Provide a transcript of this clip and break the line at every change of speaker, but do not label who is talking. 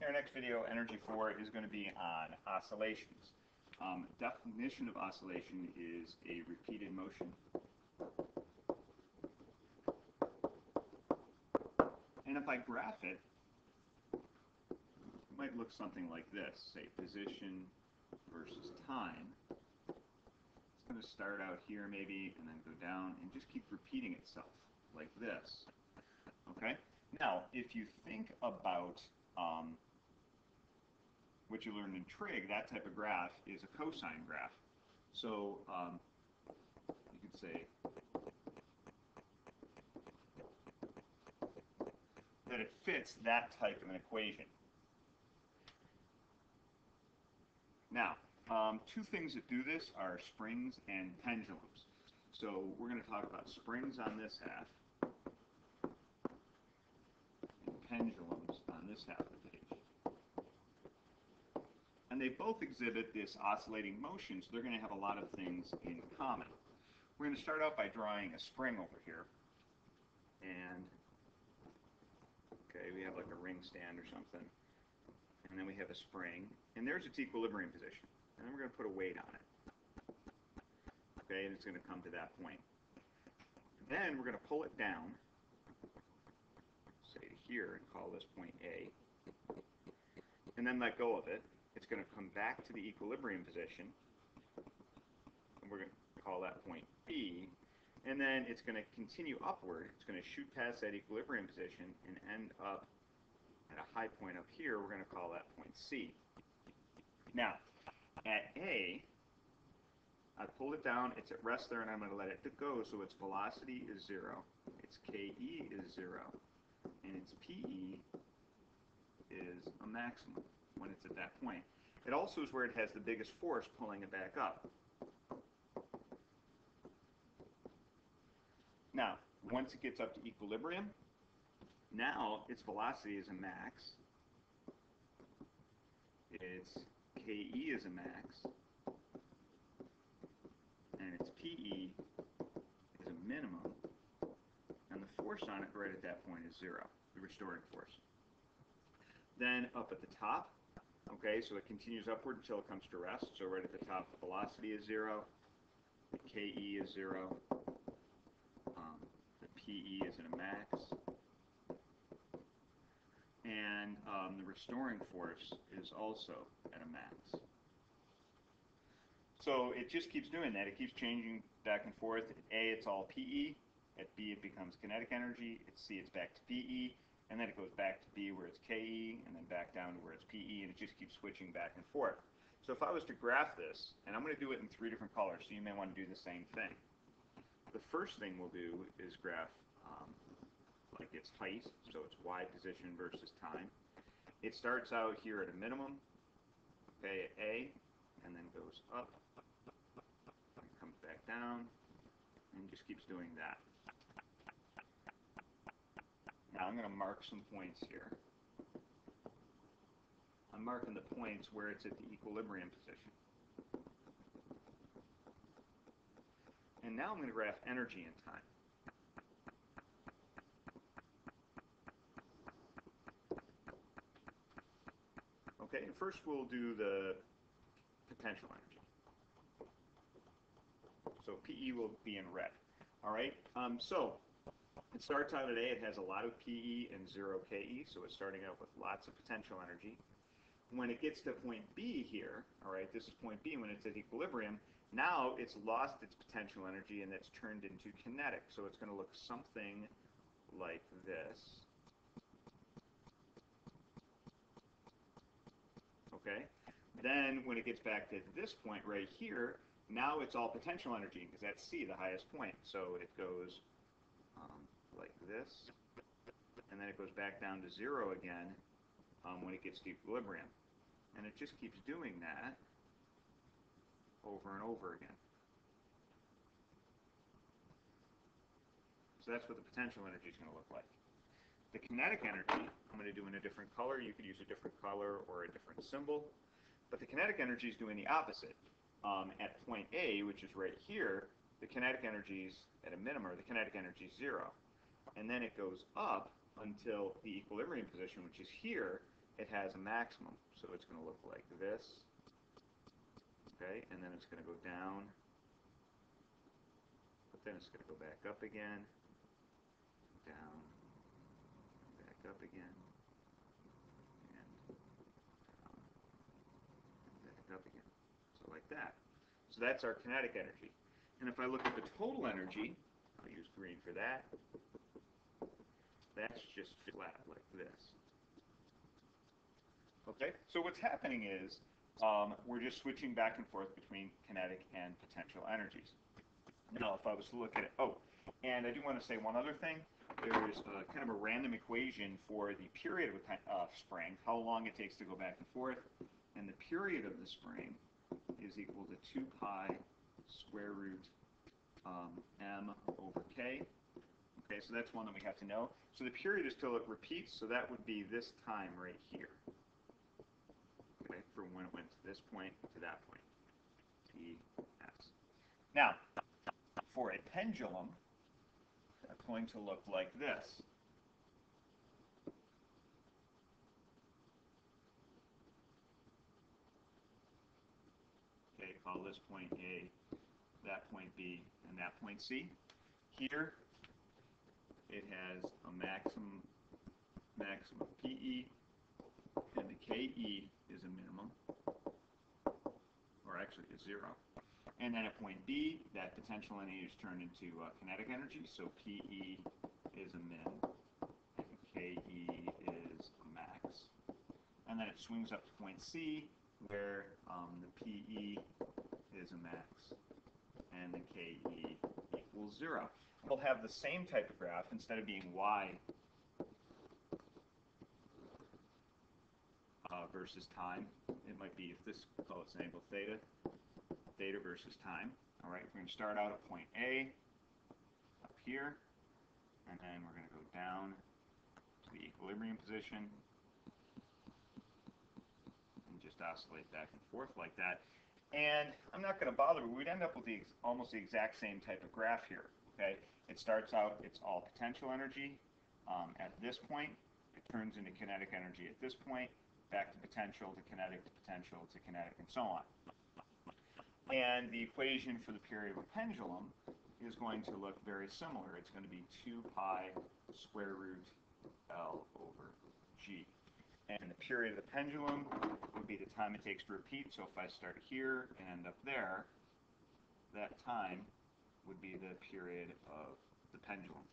In our next video, Energy 4 is going to be on oscillations. Um, definition of oscillation is a repeated motion. And if I graph it, it might look something like this, say position versus time. It's going to start out here maybe and then go down and just keep repeating itself like this. Okay? Now, if you think about um, what you learned in trig, that type of graph is a cosine graph. So um, you could say that it fits that type of an equation. Now, um, two things that do this are springs and pendulums. So we're going to talk about springs on this half and pendulums on this half of the page. And they both exhibit this oscillating motion, so they're going to have a lot of things in common. We're going to start out by drawing a spring over here. And, okay, we have like a ring stand or something. And then we have a spring. And there's its equilibrium position. And then we're going to put a weight on it. Okay, and it's going to come to that point. Then we're going to pull it down, say to here, and call this point A. And then let go of it it's going to come back to the equilibrium position. And we're going to call that point B. And then it's going to continue upward. It's going to shoot past that equilibrium position and end up at a high point up here. We're going to call that point C. Now, at A, I pull it down, it's at rest there, and I'm going to let it go, so its velocity is 0, its KE is 0, and its PE is a maximum when it's at that point. It also is where it has the biggest force pulling it back up. Now, once it gets up to equilibrium, now its velocity is a max. Its KE is a max. And its PE is a minimum. And the force on it right at that point is zero, the restoring force. Then up at the top, Okay, so it continues upward until it comes to rest. So right at the top, the velocity is zero, the KE is zero, um, the PE is at a max, and um, the restoring force is also at a max. So it just keeps doing that. It keeps changing back and forth. At A, it's all PE. At B, it becomes kinetic energy. At C, it's back to PE and then it goes back to B where it's KE, and then back down to where it's PE, and it just keeps switching back and forth. So if I was to graph this, and I'm going to do it in three different colors, so you may want to do the same thing. The first thing we'll do is graph um, like its height, so its y position versus time. It starts out here at a minimum, okay, at A, and then goes up, and comes back down, and just keeps doing that. Now I'm going to mark some points here. I'm marking the points where it's at the equilibrium position. And now I'm going to graph energy in time. Okay, and first we'll do the potential energy. So PE will be in red. All right, um, so it starts out at A, it has a lot of PE and zero KE, so it's starting out with lots of potential energy. When it gets to point B here, all right, this is point B when it's at equilibrium, now it's lost its potential energy and it's turned into kinetic. So it's going to look something like this. Okay? Then when it gets back to this point right here, now it's all potential energy because that's C, the highest point. So it goes this, and then it goes back down to zero again um, when it gets to equilibrium. And it just keeps doing that over and over again. So that's what the potential energy is going to look like. The kinetic energy, I'm going to do in a different color. You could use a different color or a different symbol. But the kinetic energy is doing the opposite. Um, at point A, which is right here, the kinetic energy is at a minimum, the kinetic energy is zero and then it goes up until the equilibrium position, which is here it has a maximum. So it's going to look like this. Okay, and then it's going to go down. But then it's going to go back up again. Down. Back up again. And. Back up again. So like that. So that's our kinetic energy. And if I look at the total energy, I'll use green for that. That's just flat like this. Okay, so what's happening is um, we're just switching back and forth between kinetic and potential energies. Now, if I was to look at it, oh, and I do want to say one other thing. There's uh, kind of a random equation for the period of a uh, spring, how long it takes to go back and forth, and the period of the spring is equal to 2 pi square root um, m over k. Okay, so that's one that we have to know. So the period is till it repeats, so that would be this time right here. Okay, from when it went to this point to that point. Ts. Now, for a pendulum, that's going to look like this. Okay, call this point A, that point B, and that point C. Here, it has a maximum maximum PE, and the KE is a minimum, or actually is zero. And then at point B, that potential energy is turned into uh, kinetic energy, so PE is a min, and KE is a max. And then it swings up to point C, where um, the PE is a max, and the KE equals zero. We'll have the same type of graph, instead of being y uh, versus time, it might be, if this, call it an angle theta, theta versus time. All right, we're going to start out at point A, up here, and then we're going to go down to the equilibrium position, and just oscillate back and forth like that. And I'm not going to bother, but we'd end up with the almost the exact same type of graph here. Okay, it starts out, it's all potential energy um, at this point. It turns into kinetic energy at this point, back to potential, to kinetic, to potential, to kinetic, and so on. And the equation for the period of a pendulum is going to look very similar. It's going to be 2 pi square root. And the period of the pendulum would be the time it takes to repeat. So if I start here and end up there, that time would be the period of the pendulum.